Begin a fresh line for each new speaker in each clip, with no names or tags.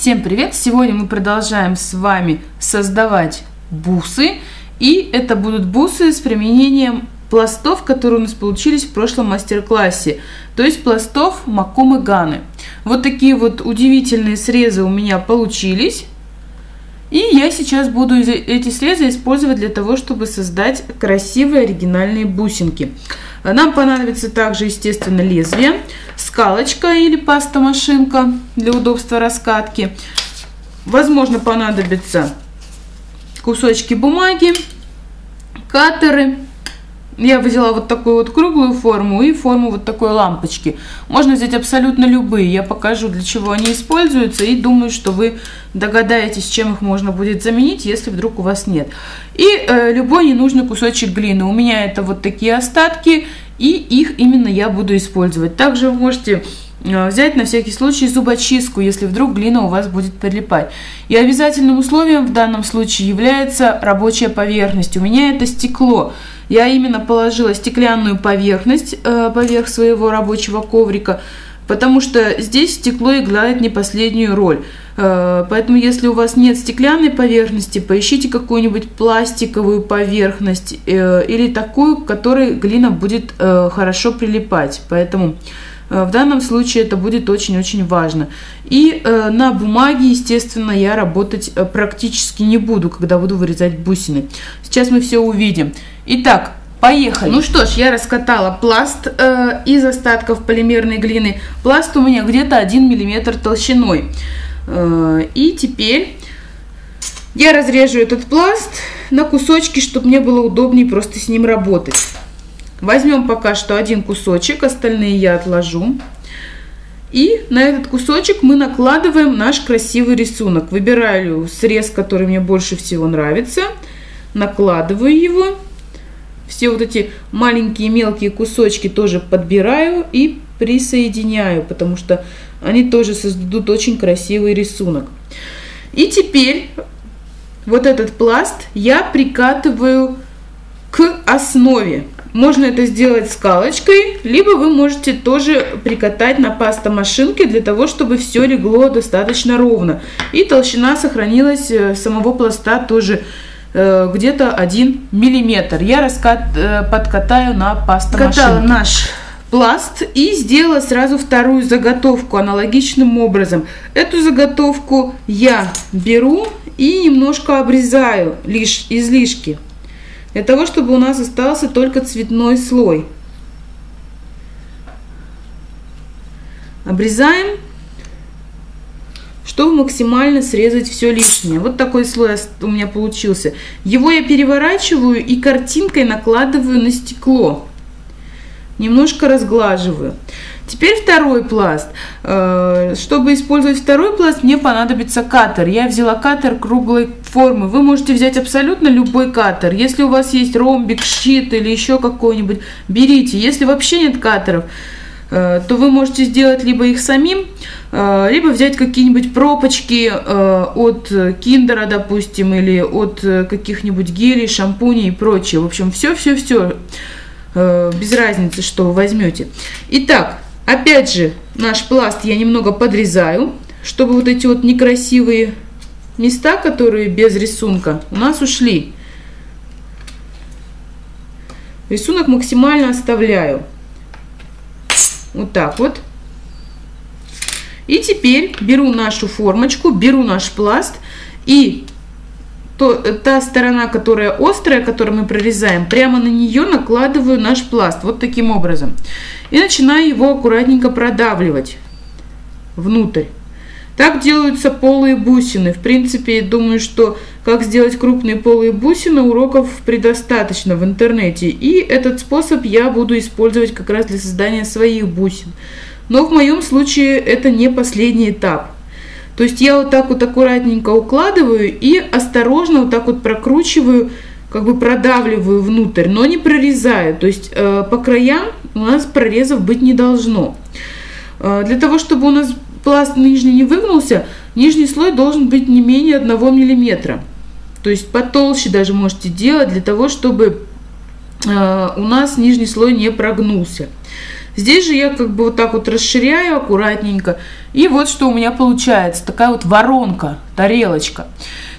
Всем привет! Сегодня мы продолжаем с вами создавать бусы. И это будут бусы с применением пластов, которые у нас получились в прошлом мастер-классе. То есть пластов Макумы Ганы. Вот такие вот удивительные срезы у меня получились. И я сейчас буду эти срезы использовать для того, чтобы создать красивые оригинальные бусинки. Нам понадобится также, естественно, лезвие, скалочка или паста-машинка для удобства раскатки. Возможно, понадобятся кусочки бумаги, катеры, я взяла вот такую вот круглую форму и форму вот такой лампочки. Можно взять абсолютно любые. Я покажу, для чего они используются. И думаю, что вы догадаетесь, чем их можно будет заменить, если вдруг у вас нет. И э, любой ненужный кусочек глины. У меня это вот такие остатки. И их именно я буду использовать. Также вы можете взять на всякий случай зубочистку, если вдруг глина у вас будет прилипать. И обязательным условием в данном случае является рабочая поверхность. У меня это стекло. Я именно положила стеклянную поверхность э, поверх своего рабочего коврика, потому что здесь стекло играет не последнюю роль. Э, поэтому, если у вас нет стеклянной поверхности, поищите какую-нибудь пластиковую поверхность э, или такую, к которой глина будет хорошо прилипать. Поэтому в данном случае это будет очень-очень важно. И на бумаге, естественно, я работать практически не буду, когда буду вырезать бусины. Сейчас мы все увидим. Итак, Поехали. Ну что ж, я раскатала пласт э, из остатков полимерной глины. Пласт у меня где-то 1 мм толщиной. Э, и теперь я разрежу этот пласт на кусочки, чтобы мне было удобнее просто с ним работать. Возьмем пока что один кусочек, остальные я отложу. И на этот кусочек мы накладываем наш красивый рисунок. Выбираю срез, который мне больше всего нравится. Накладываю его все вот эти маленькие мелкие кусочки тоже подбираю и присоединяю, потому что они тоже создадут очень красивый рисунок. И теперь вот этот пласт я прикатываю к основе. Можно это сделать скалочкой, либо вы можете тоже прикатать на пастомашинке для того, чтобы все легло достаточно ровно. И толщина сохранилась э, самого пласта тоже Э, где-то 1 миллиметр. Я раскат, э, подкатаю на пастомашинке. Катала наш пласт и сделала сразу вторую заготовку аналогичным образом. Эту заготовку я беру и немножко обрезаю лишь излишки. Для того, чтобы у нас остался только цветной слой. Обрезаем чтобы максимально срезать все лишнее. Вот такой слой у меня получился. Его я переворачиваю и картинкой накладываю на стекло. Немножко разглаживаю. Теперь второй пласт. Э, чтобы использовать второй пласт, мне понадобится катер. Я взяла катер круглой формы. Вы можете взять абсолютно любой катер. Если у вас есть ромбик, щит или еще какой-нибудь, берите. Если вообще нет катеров, Э, то вы можете сделать либо их самим, э, либо взять какие-нибудь пропочки от киндера, допустим, или от каких-нибудь гелей, шампуней и прочее. В общем, все-все-все, без разницы, что возьмете. Итак, опять же, наш пласт я немного подрезаю, чтобы вот эти вот некрасивые места, которые без рисунка, у нас ушли. Рисунок максимально оставляю. Вот так вот. И теперь беру нашу формочку, беру наш пласт и то, та сторона, которая острая, которую мы прорезаем, прямо на нее накладываю наш пласт. Вот таким образом. И начинаю его аккуратненько продавливать внутрь. Так делаются полые бусины. В принципе, думаю, что как сделать крупные полые бусины, уроков предостаточно в интернете. И этот способ я буду использовать как раз для создания своих бусин. Но в моем случае это не последний этап. То есть я вот так вот аккуратненько укладываю и осторожно вот так вот прокручиваю, как бы продавливаю внутрь, но не прорезаю. То есть э, по краям у нас прорезов быть не должно. Э, для того, чтобы у нас пласт нижний не выгнулся, нижний слой должен быть не менее 1 мм. То есть потолще даже можете делать для того, чтобы э, у нас нижний слой не прогнулся. Здесь же я как бы вот так вот расширяю аккуратненько. И вот что у меня получается. Такая вот воронка, тарелочка.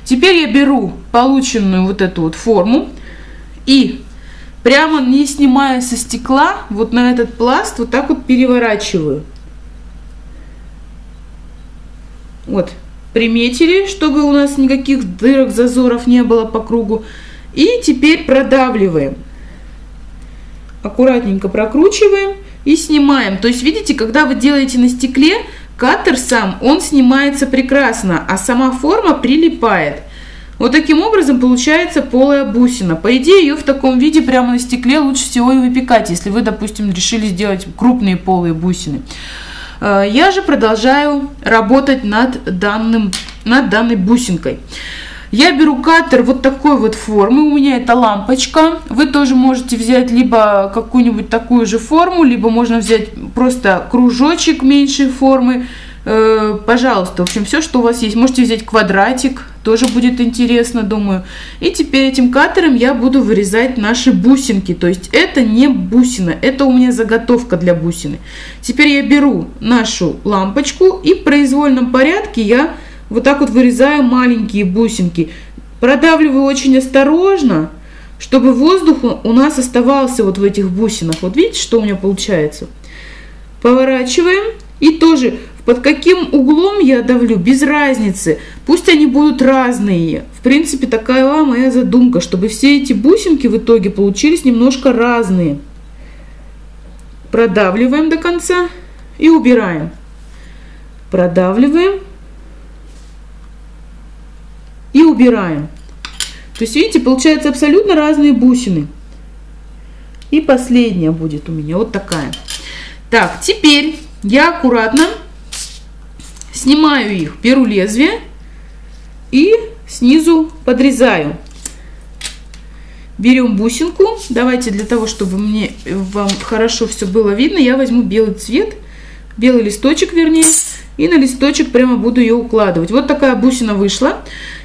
Теперь я беру полученную вот эту вот форму и прямо не снимая со стекла, вот на этот пласт вот так вот переворачиваю. Вот, приметили, чтобы у нас никаких дырок, зазоров не было по кругу. И теперь продавливаем. Аккуратненько прокручиваем и снимаем. То есть, видите, когда вы делаете на стекле, катер сам, он снимается прекрасно, а сама форма прилипает. Вот таким образом получается полая бусина. По идее, ее в таком виде прямо на стекле лучше всего и выпекать, если вы, допустим, решили сделать крупные полые бусины. Э, я же продолжаю работать над, данным, над данной бусинкой. Я беру катер вот такой вот формы, у меня это лампочка. Вы тоже можете взять либо какую-нибудь такую же форму, либо можно взять просто кружочек меньшей формы. Э, пожалуйста, в общем, все, что у вас есть. Можете взять квадратик, тоже будет интересно, думаю. И теперь этим катером я буду вырезать наши бусинки. То есть это не бусина, это у меня заготовка для бусины. Теперь я беру нашу лампочку и в произвольном порядке я вот так вот вырезаю маленькие бусинки. Продавливаю очень осторожно, чтобы воздух у нас оставался вот в этих бусинах. Вот видите, что у меня получается? Поворачиваем и тоже под каким углом я давлю, без разницы. Пусть они будут разные. В принципе, такая моя задумка, чтобы все эти бусинки в итоге получились немножко разные. Продавливаем до конца и убираем. Продавливаем и убираем. То есть, видите, получается абсолютно разные бусины. И последняя будет у меня вот такая. Так, теперь я аккуратно снимаю их, беру лезвие и снизу подрезаю. Берем бусинку. Давайте для того, чтобы мне вам хорошо все было видно, я возьму белый цвет, белый листочек вернее, и на листочек прямо буду ее укладывать. Вот такая бусина вышла.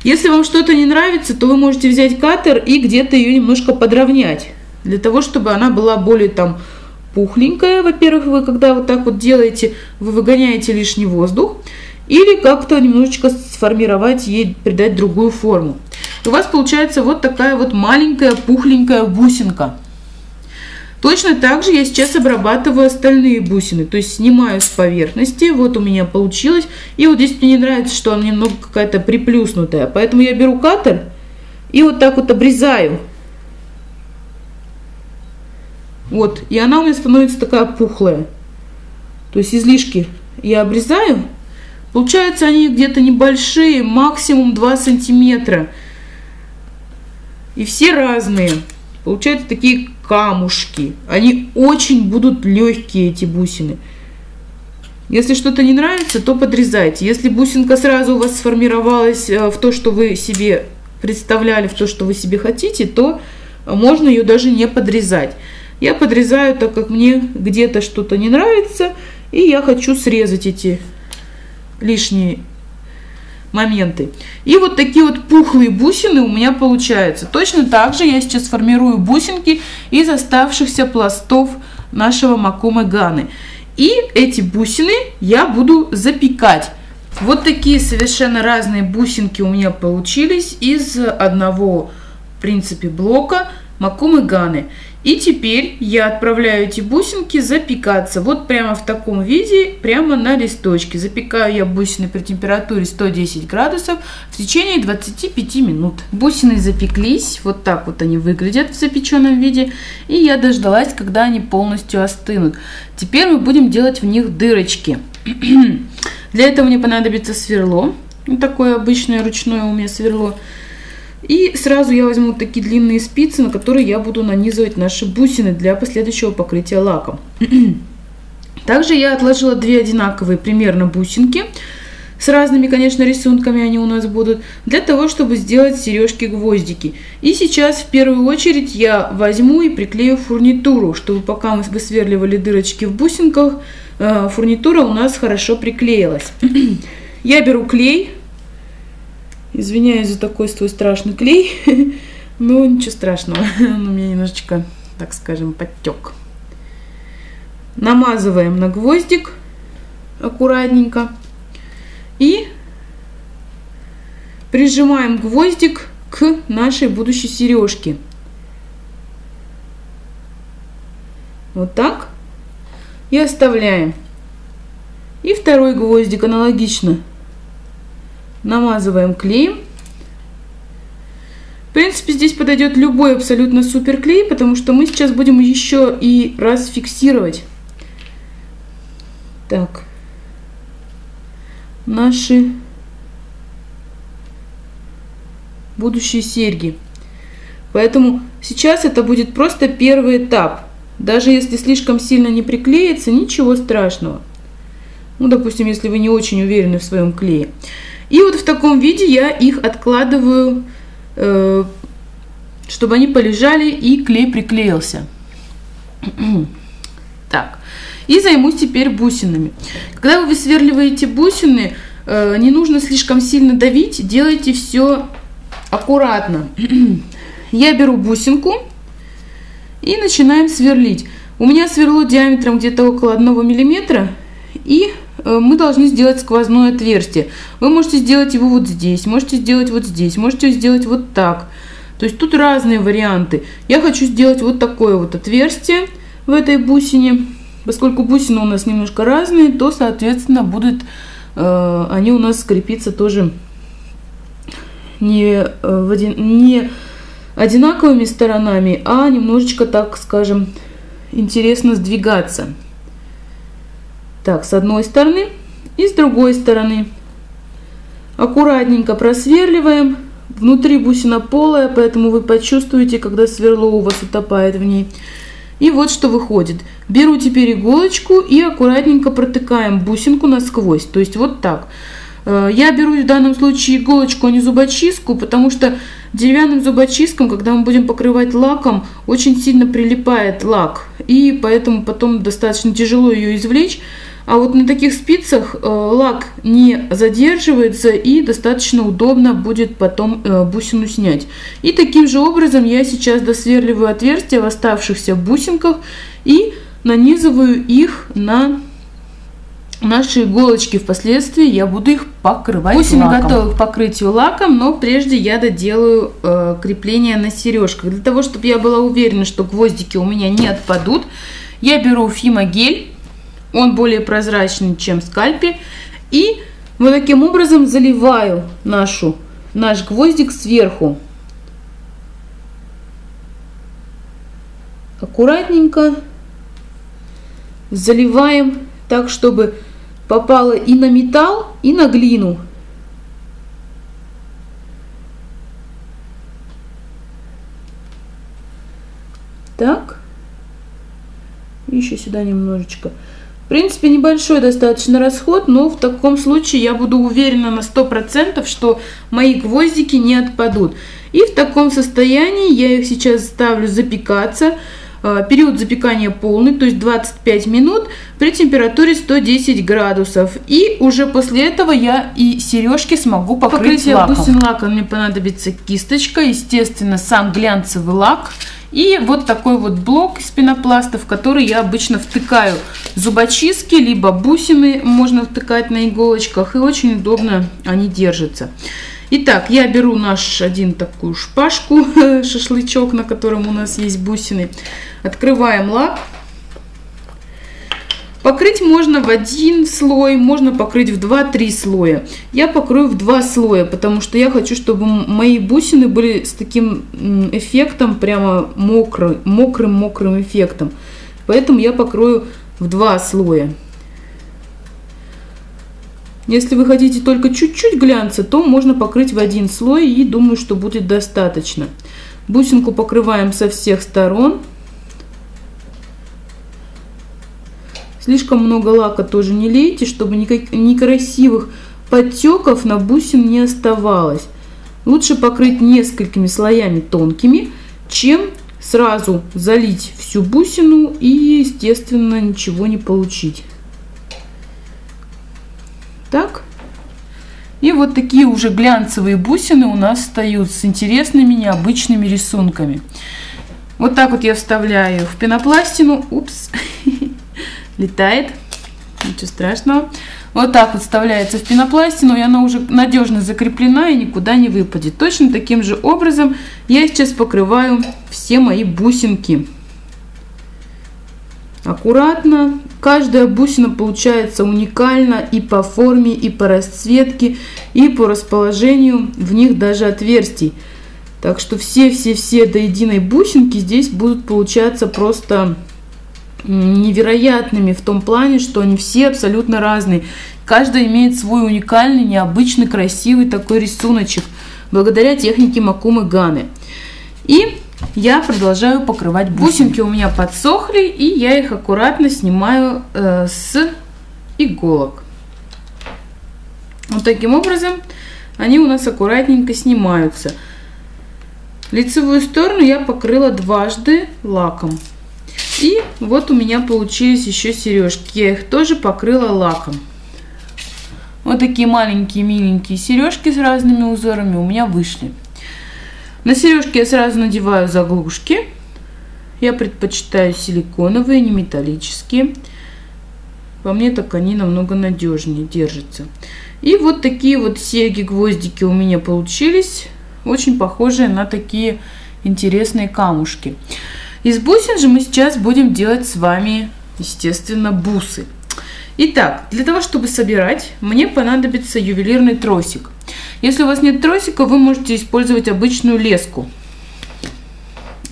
Если вам что-то не нравится, то вы можете взять катер и где-то ее немножко подровнять, для того, чтобы она была более там пухленькая. Во-первых, вы когда вот так вот делаете, вы выгоняете лишний воздух. Или как-то немножечко сформировать ей, придать другую форму. У вас получается вот такая вот маленькая пухленькая бусинка. Точно так же я сейчас обрабатываю остальные бусины, то есть снимаю с поверхности, вот у меня получилось. И вот здесь мне не нравится, что она немного какая-то приплюснутая, поэтому я беру катер и вот так вот обрезаю. Вот, и она у меня становится такая пухлая. То есть излишки я обрезаю. Получается они где-то небольшие, максимум 2 сантиметра. И все разные. Получаются такие камушки. Они очень будут легкие, эти бусины. Если что-то не нравится, то подрезайте. Если бусинка сразу у вас сформировалась э, в то, что вы себе представляли, в то, что вы себе хотите, то можно ее даже не подрезать. Я подрезаю, так как мне где-то что-то не нравится, и я хочу срезать эти лишние моменты. И вот такие вот пухлые бусины у меня получаются. Точно так же я сейчас формирую бусинки из оставшихся пластов нашего макумы ганы. И эти бусины я буду запекать. Вот такие совершенно разные бусинки у меня получились из одного, в принципе, блока макумы ганы. И теперь я отправляю эти бусинки запекаться. Вот прямо в таком виде, прямо на листочке. Запекаю я бусины при температуре 110 градусов в течение 25 минут. Бусины запеклись, вот так вот они выглядят в запеченном виде. И я дождалась, когда они полностью остынут. Теперь мы будем делать в них дырочки. Для этого мне понадобится сверло. Вот такое обычное ручное у меня сверло. И сразу я возьму такие длинные спицы, на которые я буду нанизывать наши бусины для последующего покрытия лаком. Также я отложила две одинаковые примерно бусинки. С разными, конечно, рисунками они у нас будут, для того, чтобы сделать сережки-гвоздики. И сейчас в первую очередь я возьму и приклею фурнитуру, чтобы пока мы высверливали дырочки в бусинках, э, фурнитура у нас хорошо приклеилась. Я беру клей, Извиняюсь за такой свой страшный клей, но ничего страшного, он у меня немножечко, так скажем, подтек. намазываем на гвоздик аккуратненько и прижимаем гвоздик к нашей будущей сережке. Вот так. И оставляем. И второй гвоздик аналогично. Намазываем клеем. В принципе, здесь подойдет любой абсолютно супер клей, потому что мы сейчас будем еще и раз фиксировать. Так. Наши будущие серьги. Поэтому сейчас это будет просто первый этап. Даже если слишком сильно не приклеится, ничего страшного. Ну, допустим, если вы не очень уверены в своем клее. И вот в таком виде я их откладываю, э, чтобы они полежали и клей приклеился. так, и займусь теперь бусинами. Когда вы высверливаете бусины, э, не нужно слишком сильно давить, делайте все аккуратно. Я беру бусинку и начинаем сверлить. У меня сверло диаметром где-то около 1 миллиметра, и мы должны сделать сквозное отверстие. Вы можете сделать его вот здесь, можете сделать вот здесь, можете сделать вот так. То есть тут разные варианты. Я хочу сделать вот такое вот отверстие в этой бусине. Поскольку бусины у нас немножко разные, то, соответственно, будут э, они у нас скрепиться тоже не, э, в один, не одинаковыми сторонами, а немножечко, так скажем, интересно сдвигаться. Так, с одной стороны и с другой стороны. Аккуратненько просверливаем. Внутри бусина полая, поэтому вы почувствуете, когда сверло у вас утопает в ней. И вот что выходит. Беру теперь иголочку и аккуратненько протыкаем бусинку насквозь. То есть вот так. Э, я беру в данном случае иголочку, а не зубочистку, потому что деревянным зубочистком, когда мы будем покрывать лаком, очень сильно прилипает лак. И поэтому потом достаточно тяжело ее извлечь. А вот на таких спицах э, лак не задерживается и достаточно удобно будет потом э, бусину снять. И таким же образом я сейчас досверливаю отверстия в оставшихся бусинках и нанизываю их на наши иголочки впоследствии я буду их покрывать Бусины лаком. готовы к покрытию лаком, но прежде я доделаю э, крепление на сережках. Для того, чтобы я была уверена, что гвоздики у меня не отпадут, я беру фимогель, он более прозрачный, чем скальпель, и вот таким образом заливаю нашу, наш гвоздик сверху. Аккуратненько заливаем так, чтобы попало и на металл, и на глину. Так. Еще сюда немножечко. В принципе, небольшой достаточно расход, но в таком случае я буду уверена на 100%, что мои гвоздики не отпадут. И в таком состоянии я их сейчас ставлю запекаться. А, период запекания полный, то есть 25 минут при температуре 110 градусов. И уже после этого я и сережки смогу покрыть Покрытие лаком. бусин лака мне понадобится кисточка, естественно, сам глянцевый лак. И вот такой вот блок из пенопласта, в который я обычно втыкаю зубочистки, либо бусины можно втыкать на иголочках. И очень удобно они держатся. Итак, я беру наш один такую шпажку, шашлычок, на котором у нас есть бусины. Открываем лак. Покрыть можно в один слой, можно покрыть в 2-3 слоя. Я покрою в 2 слоя, потому что я хочу, чтобы мои бусины были с таким эффектом, прямо мокрым-мокрым эффектом. Поэтому я покрою в 2 слоя. Если вы хотите только чуть-чуть глянца, то можно покрыть в один слой и думаю, что будет достаточно. Бусинку покрываем со всех сторон. Слишком много лака тоже не лейте, чтобы никак, некрасивых подтеков на бусин не оставалось. Лучше покрыть несколькими слоями тонкими, чем сразу залить всю бусину и, естественно, ничего не получить. Так. И вот такие уже глянцевые бусины у нас встают с интересными необычными рисунками. Вот так вот я вставляю в пенопластину. Упс. летает. Ничего страшного. Вот так вот вставляется в пенопластину, и она уже надежно закреплена и никуда не выпадет. Точно таким же образом я сейчас покрываю все мои бусинки. Аккуратно. Каждая бусина получается уникально и по форме, и по расцветке, и по расположению в них даже отверстий. Так что все-все-все до единой бусинки здесь будут получаться просто невероятными в том плане, что они все абсолютно разные. Каждая имеет свой уникальный, необычный, красивый такой рисуночек, благодаря технике Макумы Ганы. И я продолжаю покрывать бусинки. У меня подсохли, и я их аккуратно снимаю э, с иголок. Вот таким образом они у нас аккуратненько снимаются. Лицевую сторону я покрыла дважды лаком. И вот у меня получились еще сережки. Я их тоже покрыла лаком. Вот такие маленькие миленькие сережки с разными узорами у меня вышли. На сережки я сразу надеваю заглушки. Я предпочитаю силиконовые, не металлические. По мне так они намного надежнее держатся. И вот такие вот серьги-гвоздики у меня получились. Очень похожие на такие интересные камушки. Из бусин же мы сейчас будем делать с вами, естественно, бусы. Итак, для того, чтобы собирать, мне понадобится ювелирный тросик. Если у вас нет тросика, вы можете использовать обычную леску.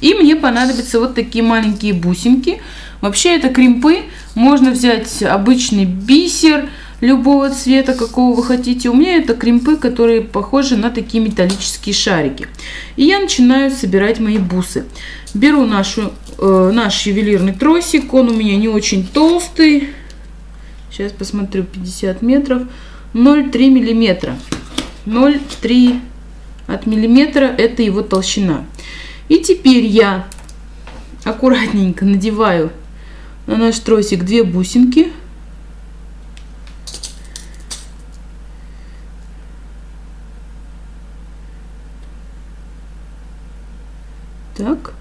И мне понадобятся вот такие маленькие бусинки. Вообще это кримпы. Можно взять обычный бисер любого цвета, какого вы хотите. У меня это кримпы, которые похожи на такие металлические шарики. И я начинаю собирать мои бусы. Беру нашу, э, наш ювелирный тросик, он у меня не очень толстый. Сейчас посмотрю, 50 метров. 0,3 миллиметра. 0,3 от миллиметра это его толщина. И теперь я аккуратненько надеваю на наш тросик две бусинки. Так.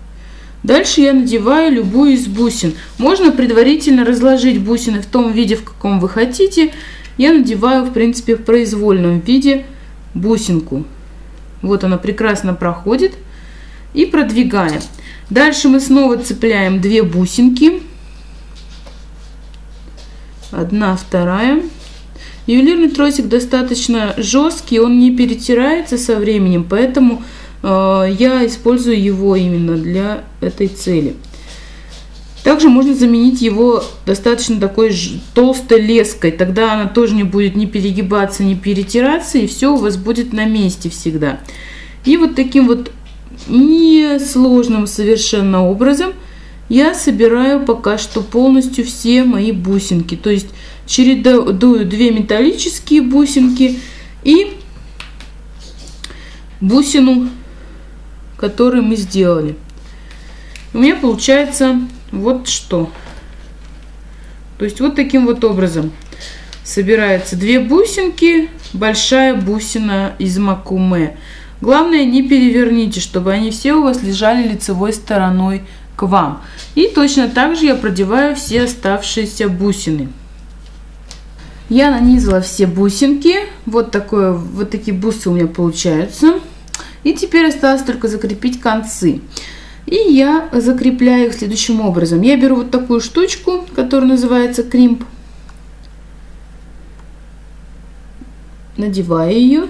Дальше я надеваю любую из бусин. Можно предварительно разложить бусины в том виде, в каком вы хотите. Я надеваю, в принципе, в произвольном виде бусинку. Вот она прекрасно проходит. И продвигаем. Дальше мы снова цепляем две бусинки. Одна, вторая. Ювелирный тросик достаточно жесткий, он не перетирается со временем, поэтому я использую его именно для этой цели. Также можно заменить его достаточно такой толстой леской, тогда она тоже не будет ни перегибаться, ни перетираться, и все у вас будет на месте всегда. И вот таким вот несложным совершенно образом я собираю пока что полностью все мои бусинки. То есть чередую две металлические бусинки и бусину который мы сделали. У меня получается вот что. То есть вот таким вот образом собирается две бусинки, большая бусина из макуме. Главное не переверните, чтобы они все у вас лежали лицевой стороной к вам. И точно так же я продеваю все оставшиеся бусины. Я нанизала все бусинки. Вот, такое, вот такие бусы у меня получаются. И теперь осталось только закрепить концы. И я закрепляю их следующим образом. Я беру вот такую штучку, которая называется кримп. Надеваю ее.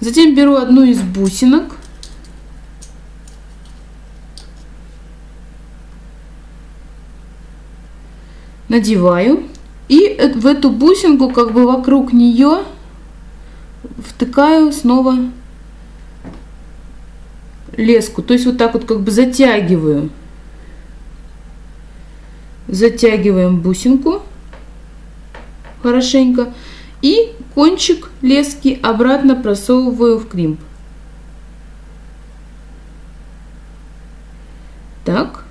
Затем беру одну из бусинок. Надеваю. И в эту бусинку, как бы вокруг нее, втыкаю снова леску. То есть вот так вот как бы затягиваю. Затягиваем бусинку хорошенько. И кончик лески обратно просовываю в кримп. Так.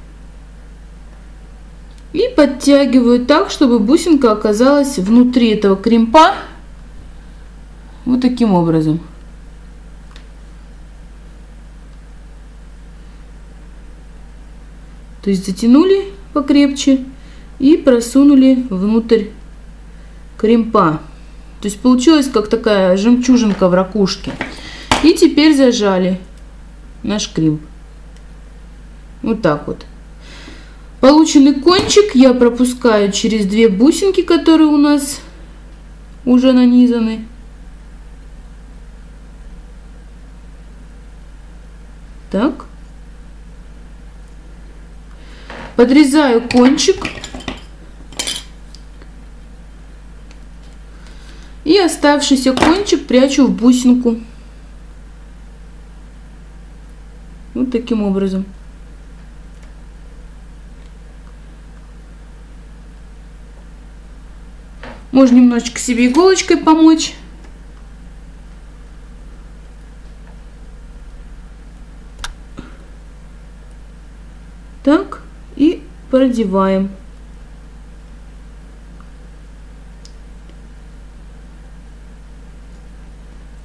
И подтягиваю так, чтобы бусинка оказалась внутри этого кримпа. Вот таким образом. То есть затянули покрепче, и просунули внутрь кремпа. То есть получилась как такая жемчужинка в ракушке. И теперь зажали наш кремп. Вот так вот. Полученный кончик я пропускаю через две бусинки, которые у нас уже нанизаны. Так. Подрезаю кончик. И оставшийся кончик прячу в бусинку. Вот таким образом. Можно немножечко себе иголочкой помочь. Так, и продеваем.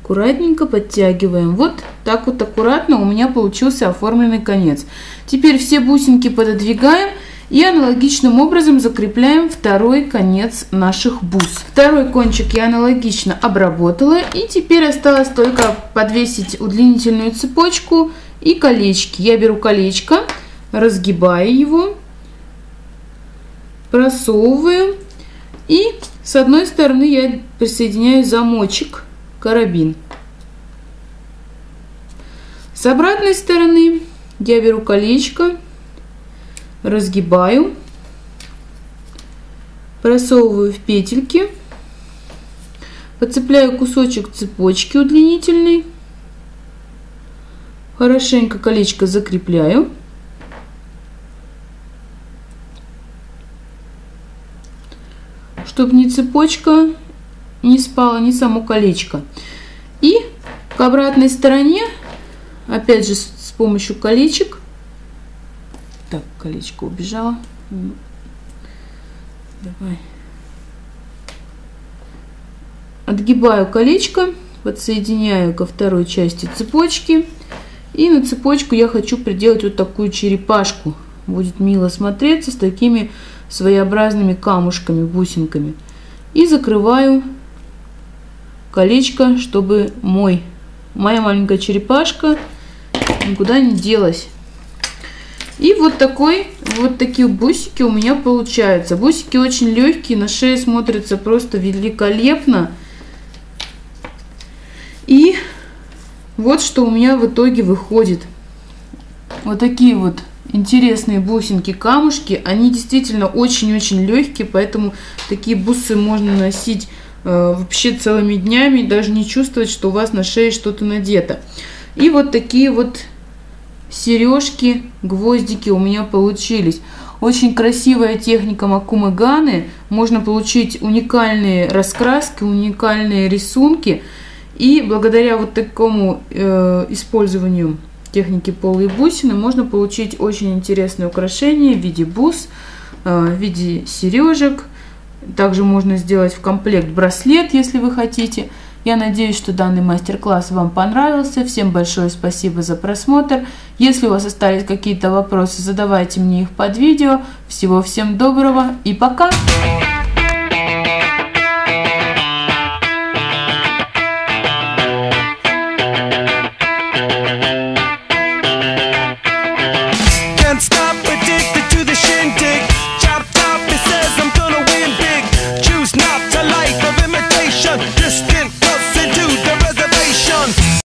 Аккуратненько подтягиваем. Вот так вот аккуратно у меня получился оформленный конец. Теперь все бусинки пододвигаем и аналогичным образом закрепляем второй конец наших бус. Второй кончик я аналогично обработала. И теперь осталось только подвесить удлинительную цепочку и колечки. Я беру колечко, разгибаю его, просовываю. И с одной стороны я присоединяю замочек, карабин. С обратной стороны я беру колечко, разгибаю, просовываю в петельки, подцепляю кусочек цепочки удлинительной, хорошенько колечко закрепляю. Чтобы ни цепочка не спала, ни само колечко. И к обратной стороне, опять же с помощью колечек, так, колечко убежало. Давай. Отгибаю колечко, подсоединяю ко второй части цепочки. И на цепочку я хочу приделать вот такую черепашку. Будет мило смотреться с такими своеобразными камушками, бусинками. И закрываю колечко, чтобы мой, моя маленькая черепашка никуда не делась. И вот такой, вот такие бусики у меня получаются. Бусики очень легкие, на шее смотрятся просто великолепно. И вот что у меня в итоге выходит. Вот такие вот интересные бусинки, камушки. Они действительно очень-очень легкие, поэтому такие бусы можно носить э, вообще целыми днями, даже не чувствовать, что у вас на шее что-то надето. И вот такие вот сережки, гвоздики у меня получились. Очень красивая техника Макумы Ганы. Можно получить уникальные раскраски, уникальные рисунки. И благодаря вот такому э, использованию техники полые бусины можно получить очень интересные украшения в виде бус, э, в виде сережек. Также можно сделать в комплект браслет, если вы хотите. Я надеюсь, что данный мастер-класс вам понравился. Всем большое спасибо за просмотр. Если у вас остались какие-то вопросы, задавайте мне их под видео. Всего всем доброго и пока!